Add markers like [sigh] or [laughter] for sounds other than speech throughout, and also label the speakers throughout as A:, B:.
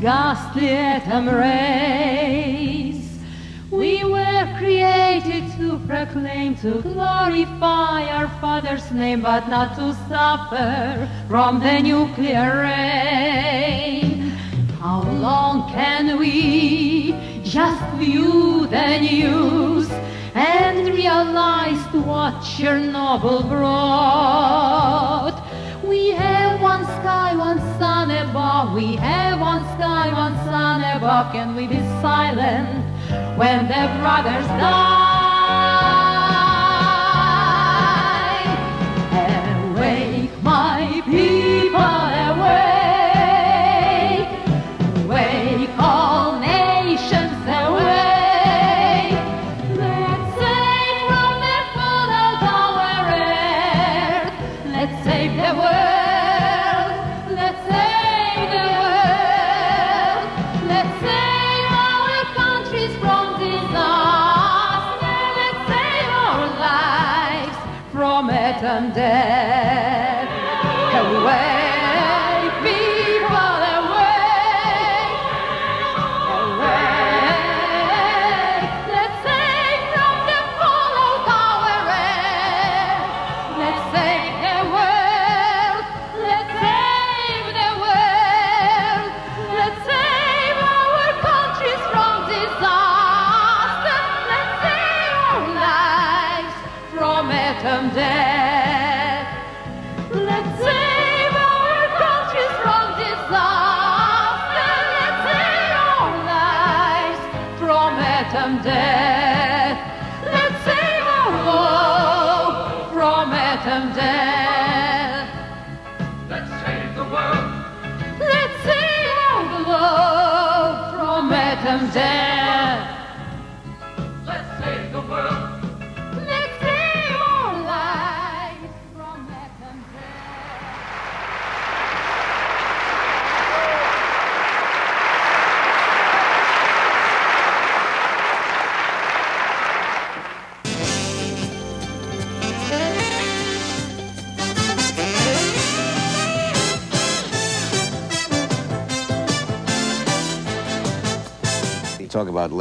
A: ghastly atom race. We were created to proclaim, to glorify our Father's name, but not to suffer from the nuclear rain. How long can we just view the news and realize what Chernobyl brought? We have one sky, one We have one sky, one sun above. Can we be silent when the brothers die? From atom death. Awake,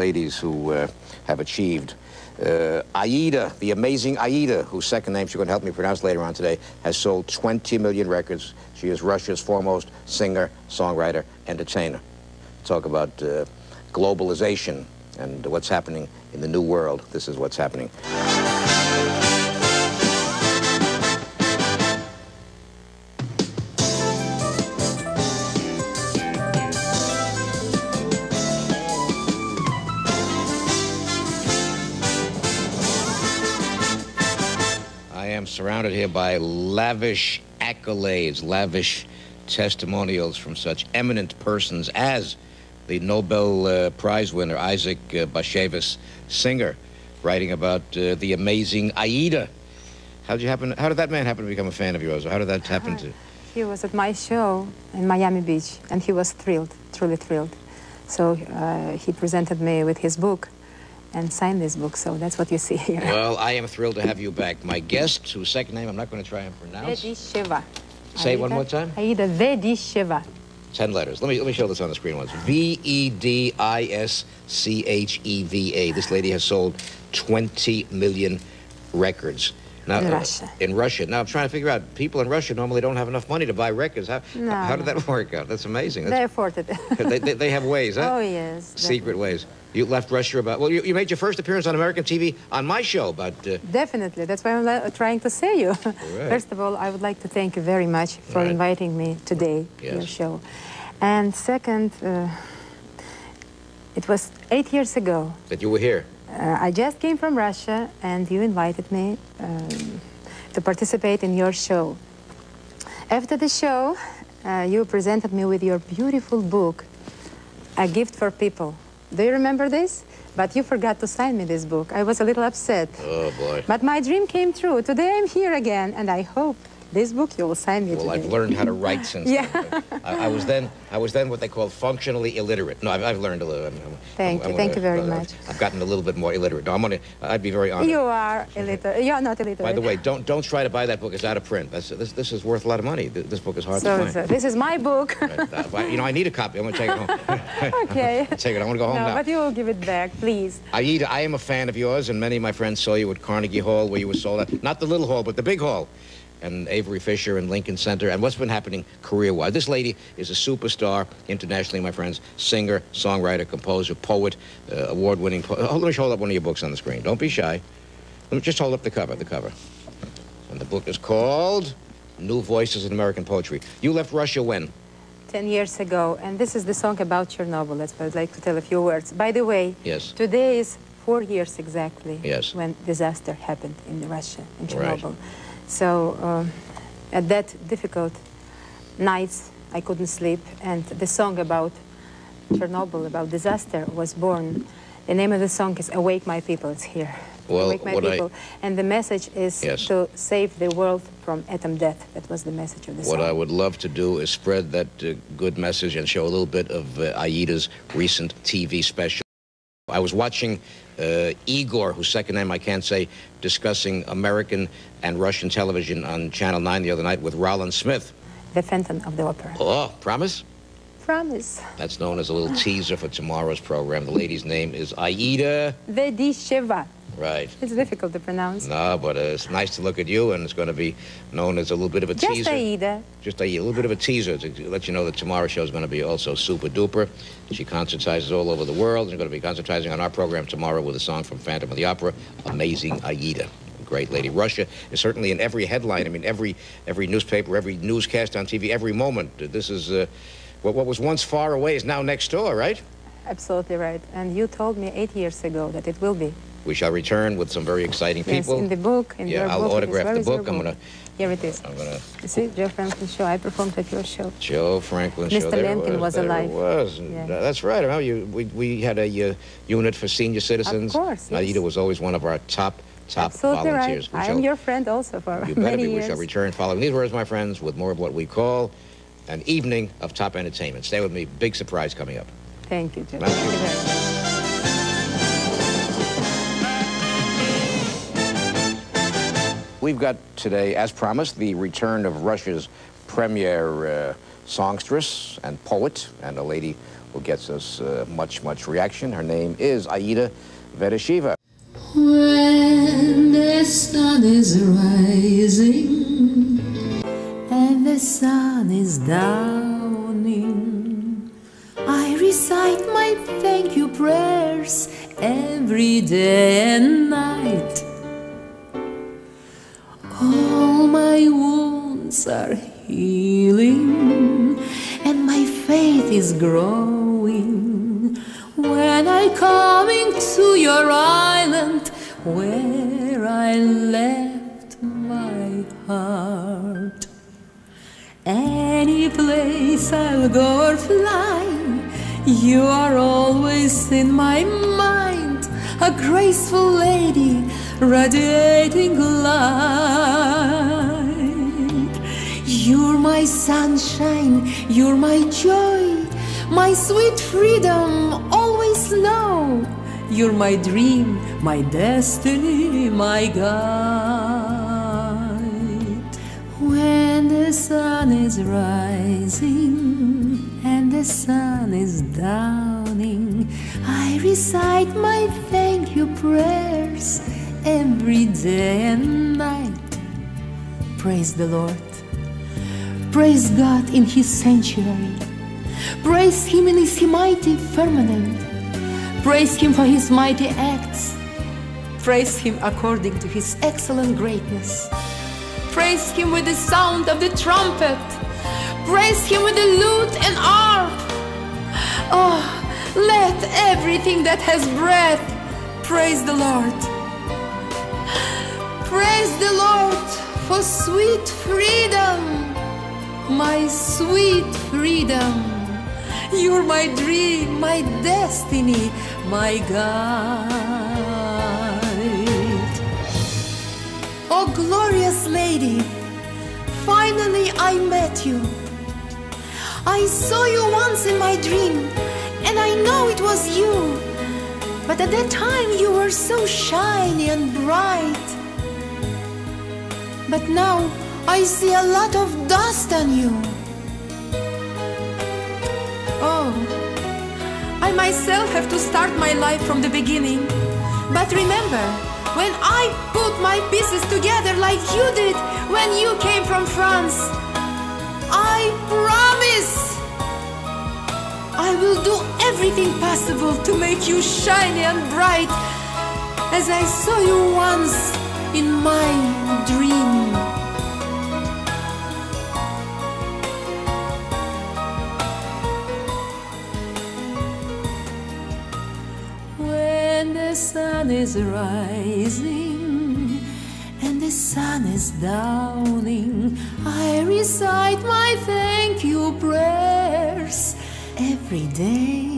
B: ladies who uh, have achieved. Uh, Aida, the amazing Aida, whose second name she's going to help me pronounce later on today, has sold 20 million records. She is Russia's foremost singer, songwriter, entertainer. Talk about uh, globalization and what's happening in the new world. This is what's happening. Surrounded here by lavish accolades, lavish testimonials from such eminent persons as the Nobel uh, Prize winner Isaac uh, Bashevis, Singer, writing about uh, the amazing Aida. How did you happen? How did that man happen to become a fan of yours? How did that happen to?
C: He was at my show in Miami Beach, and he was thrilled, truly thrilled. So uh, he presented me with his book and signed this book. So that's what you see here.
B: Well, I am thrilled to have you back. My guest, whose second name I'm not going to try and pronounce.
C: Vedisheva.
B: Say it one more time.
C: Aida Vedisheva.
B: Ten letters. Let me let me show this on the screen once. V E D I S C H E V A. This lady has sold 20 million records. Now,
C: In
B: uh,
C: Russia.
B: in Russia. Now I'm trying to figure out. People in Russia normally don't have enough money to buy records. How,
C: No,
B: how did that [laughs] work out? That's amazing.
C: They
B: That's,
C: afforded it. [laughs]
B: they, they, they have ways, huh?
C: Oh, yes.
B: Secret ways. You left Russia about. Well, you, you made your first appearance on American TV on my show, but uh,
C: Definitely. That's why I'm trying to say you. [laughs] First of all, I would like to thank you very much for
B: Right.
C: inviting me today to your show. And second, uh, it was eight years ago.
B: that you were here.
C: Uh, I just came from Russia, and you invited me um, to participate in your show. After the show, uh, you presented me with your beautiful book, A Gift for People. Do you remember this? But you forgot to sign me this book. I was a little upset.
B: Oh boy.
C: But my dream came true. Today I'm here again, and I hope this book, you will sign me
B: Well,
C: today.
B: I've learned how to [laughs] write since
C: Yeah.
B: then. I, I was then I was then what they call functionally illiterate. No, I've, I've learned a little. I'm, I'm-
C: Thank
B: I'm-
C: you. Thank you very
B: uh,
C: much.
B: I've gotten a little bit more illiterate. No, I'm gonna. I'd be very honored.
C: You are illiterate. You are not illiterate.
B: By the way, don't don't try to buy that book. It's out of print. That's, this this is worth a lot of money. This book is hard to find.
C: so this is my book.
B: Uh, you know, I need a copy. I'm gonna take it home. [laughs]
C: okay. [laughs]
B: take it. I want to go home
C: No,
B: now.
C: but you will give it back, please.
B: Aida, I am a fan of yours, and many of my friends saw you at Carnegie Hall, where you were sold out. Not the little hall, but the big hall. And Avery Fisher and Lincoln Center. And what's been happening career-wise? This lady is a superstar internationally, my friends. Singer, songwriter, composer, poet, uh, award-winning. Po- oh, let me hold up one of your books on the screen. Don't be shy. Let me just hold up the cover, the cover. And the book is called New Voices in American Poetry. You left Russia when?
C: 10 years ago, and this is the song about Chernobyl. That's why I'd like to tell a few words. By the way,
B: Yes.
C: today is four years exactly
B: Yes.
C: when disaster happened in Russia, in
B: Right.
C: So um, at that difficult nights, I couldn't sleep, and the song about Chernobyl, about disaster, was born. The name of the song is Awake My People. It's here.
B: Well,
C: Awake My
B: what I-
C: People. And the message is
B: Yes.
C: to save the world from atom death. That was the message of the
B: What
C: song.
B: What I would love to do is spread that uh, good message and show a little bit of uh, Aida's recent TV special. I was watching uh, Igor, whose second name I can't say, discussing American and Russian television on Channel 9 the other night with Roland Smith.
C: The Phantom of the Opera.
B: Oh, promise?
C: Promise.
B: That's known as a little teaser for tomorrow's program. The lady's name is Aida.
C: Vedisheva.
B: Right.
C: It's difficult to pronounce.
B: No, but uh, it's nice to look at you, and it's going to be known as a little bit of a
C: Just
B: teaser.
C: Aida.
B: Just a, a little bit of a teaser to let you know that tomorrow's show is going to be also super duper. She concertizes all over the world. She's going to be concertizing on our program tomorrow with a song from Phantom of the Opera, Amazing Aida. Great lady. Russia is certainly in every headline. I mean, every every newspaper, every newscast on TV, every moment. This is uh, what, what was once far away is now next door, right?
C: Absolutely right. And you told me eight years ago that it will be.
B: We shall return with some very exciting
C: Yes,
B: people.
C: in the book. In
B: Yeah, I'll
C: book.
B: autograph the book. I'm gonna-
C: Here it is.
B: I'm gonna
C: You see, Joe Franklin show. I performed at your show.
B: Joe Franklin show.
C: Mr.
B: It
C: Lenkin was alive.
B: Was.
C: Yeah.
B: that's right. I remember you. We, we had a uh, unit for senior citizens.
C: Of course, yes.
B: Aida was always one of our top top
C: Absolutely
B: volunteers.
C: right. I am your friend also for
B: You better be.
C: years.
B: We shall return following these words, my friends, with more of what we call an evening of top entertainment. Stay with me. Big surprise coming up.
C: Thank you, Joe.
B: Thank you
C: very much.
B: We've got today, as promised, the return of Russia's premier uh, songstress and poet, and a lady who gets us uh, much, much reaction. Her name is Aida Vedisheva.
A: When the sun is rising and the sun is downing, I recite my thank you prayers every day and night. Is growing when I coming to your island where I left my heart. Any place I'll go or fly, you are always in my mind, a graceful lady radiating light. You're my sunshine, you're my joy, my sweet freedom, always know. You're my dream, my destiny, my guide. When the sun is rising and the sun is downing, I recite my thank you prayers every day and night. Praise the Lord. Praise God in His sanctuary. Praise Him in His mighty firmament. Praise Him for His mighty acts. Praise Him according to His excellent greatness. Praise Him with the sound of the trumpet. Praise Him with the lute and harp. Oh, let everything that has breath praise the Lord. Praise the Lord for sweet freedom, my sweet freedom. You're my dream, my destiny, my guide. Oh, glorious lady, finally I met you. I saw you once in my dream, and I know it was you. But at that time you were so shiny and bright. But now I see a lot of dust on you. Oh, I myself have to start my life from the beginning. But remember, when I put my pieces together like you did when you came from France, I promise I will do everything possible to make you shiny and bright as I saw you once in my dream. Sun is rising and the sun is downing, I recite my thank you prayers every day.